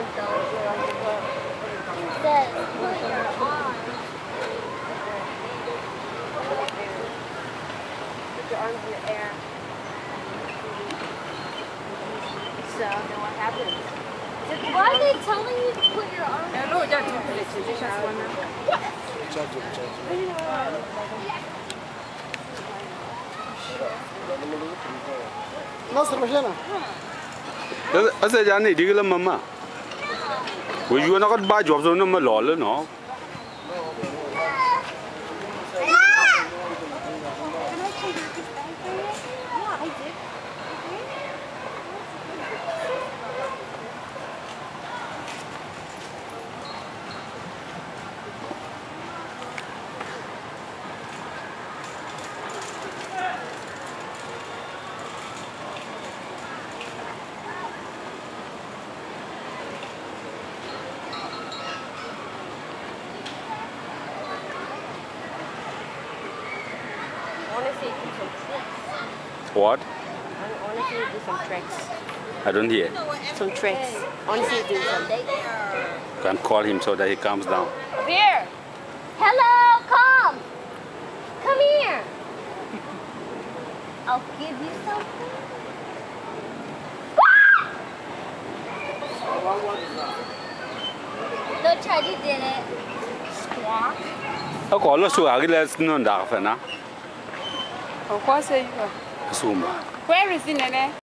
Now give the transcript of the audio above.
put your arm. Put arms in the air. So, then what happens? Why are they telling you to put your arms in the air? No, don't do it. You just want to. Check it, check it. Nossa, imagina. Essa já nem diga lá, mamãe so no ma lo le no I want to see you do some tricks. what I want to see you do some tricks. i don't hear Some tricks. I want to see you do some. can call him so that he comes down Up here. Hello, come. Come here. I'll give you something. No, Charlie did it. Squawk. a ko lo su agi le no da fa na Of course, you. ma Where is Nene?